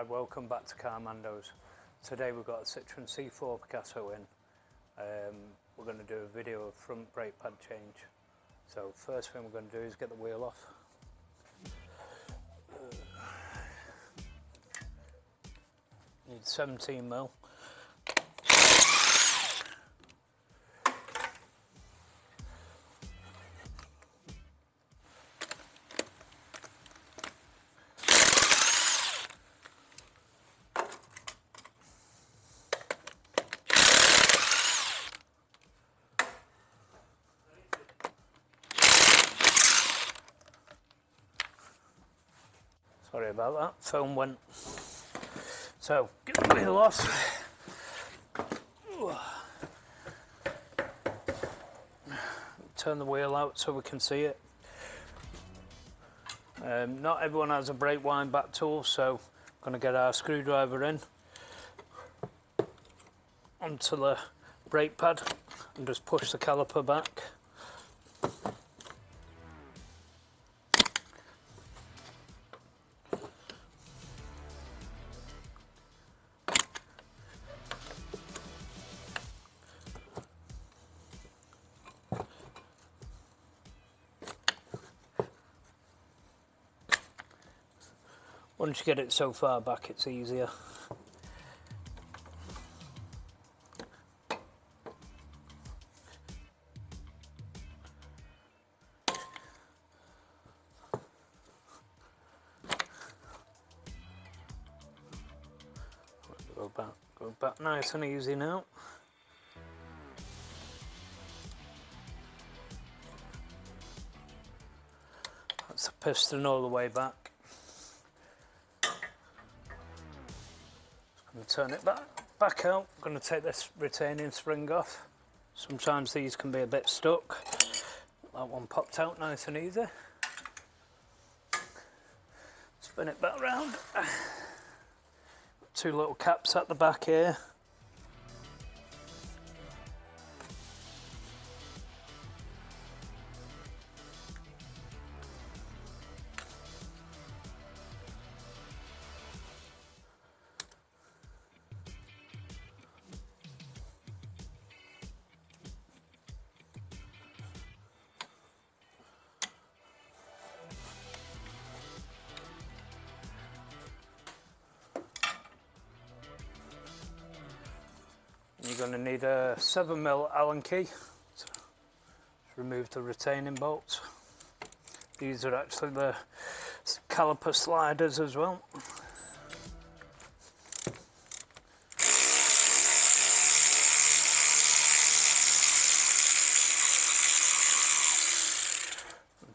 Hi, welcome back to Carmando's. Today we've got a Citroen C4 Picasso in. Um, we're going to do a video of front brake pad change. So first thing we're going to do is get the wheel off. Need 17 mil. About that, film went. So, get the wheel off. Turn the wheel out so we can see it. Um, not everyone has a brake wind back tool, so I'm going to get our screwdriver in onto the brake pad and just push the caliper back. Once you get it so far back, it's easier. Go back, go back nice and easy now. That's the piston all the way back. Turn it back, back out. I'm going to take this retaining spring off. Sometimes these can be a bit stuck. That one popped out nice and easy. Spin it back round. Two little caps at the back here. Going to need a 7mm Allen key to remove the retaining bolts. These are actually the caliper sliders as well.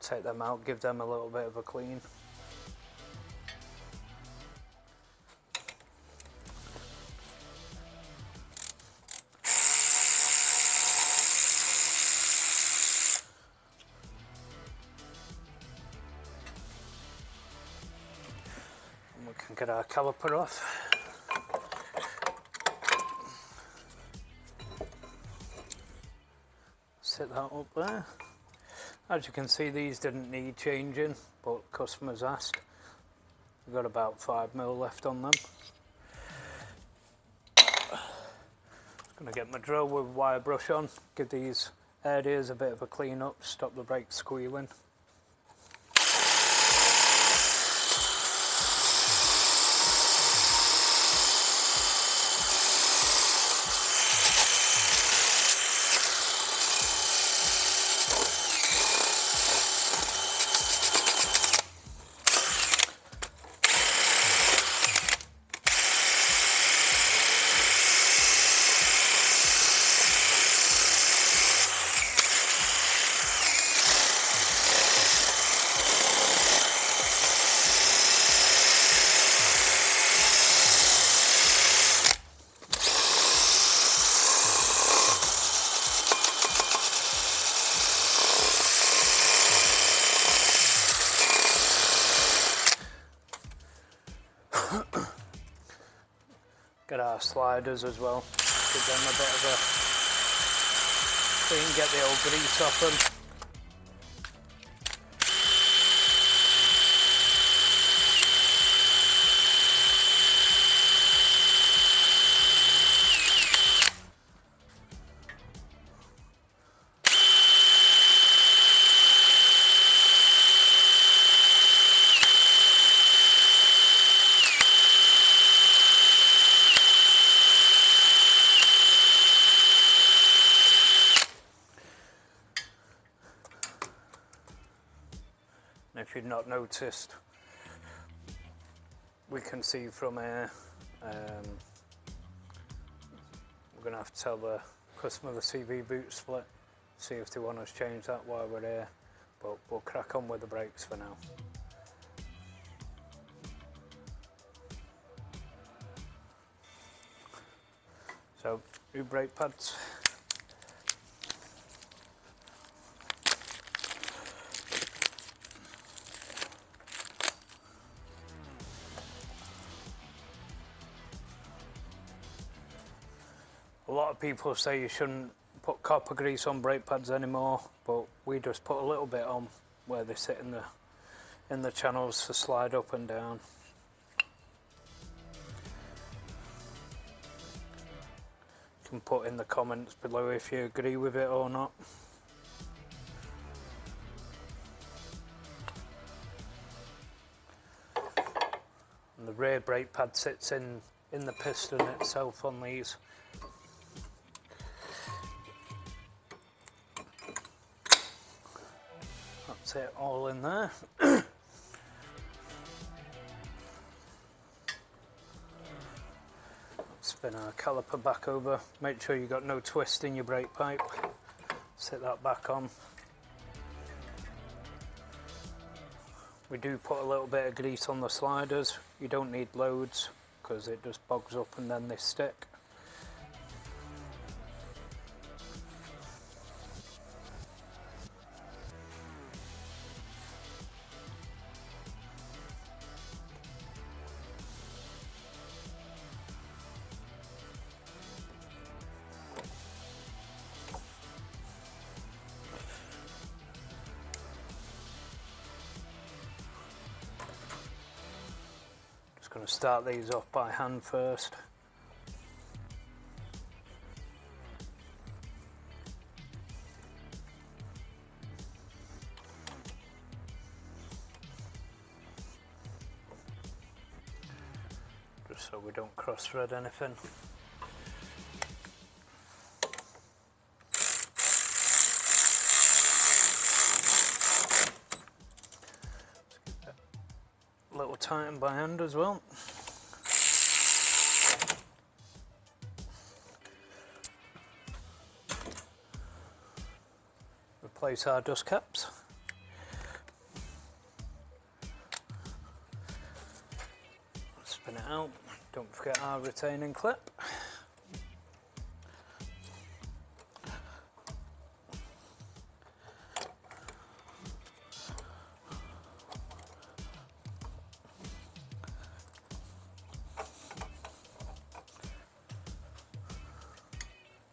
Take them out, give them a little bit of a clean. Can get our cover put off. Set that up there. As you can see these didn't need changing but customers asked. We've got about 5 mil left on them. Gonna get my drill with wire brush on, give these areas a bit of a clean up, stop the brake squealing. Get our sliders as well. Give them a bit of a clean, get the old grease off them. If you've not noticed, we can see from here, um, we're going to have to tell the customer the CV boot split, see if they want us to change that while we're here, but we'll crack on with the brakes for now. So, new brake pads. A lot of people say you shouldn't put copper grease on brake pads anymore, but we just put a little bit on where they sit in the in the channels to slide up and down. You can put in the comments below if you agree with it or not. And the rear brake pad sits in in the piston itself on these. That's it all in there. Spin our caliper back over. Make sure you've got no twist in your brake pipe. Sit that back on. We do put a little bit of grease on the sliders. You don't need loads because it just bogs up and then they stick. To start these off by hand first. Just so we don't cross thread anything. little tighten by hand as well. Replace our dust caps. Spin it out. Don't forget our retaining clip.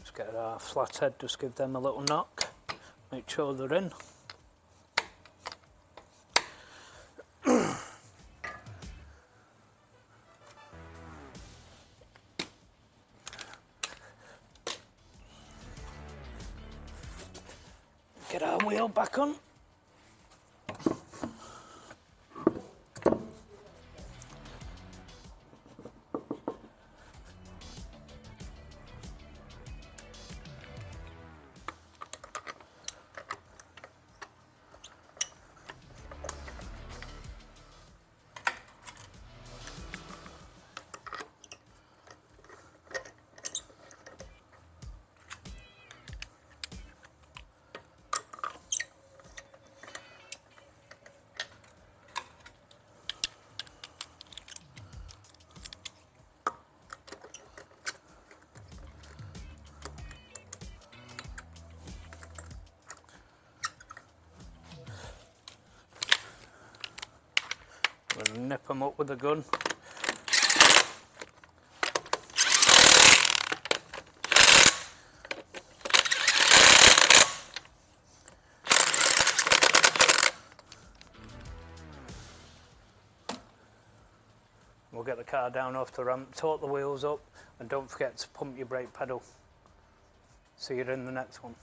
Just get our flathead, just give them a little knock, make sure they're in. Get our wheel back on. Nip them up with a gun. We'll get the car down off the ramp, torque the wheels up and don't forget to pump your brake pedal. See you in the next one.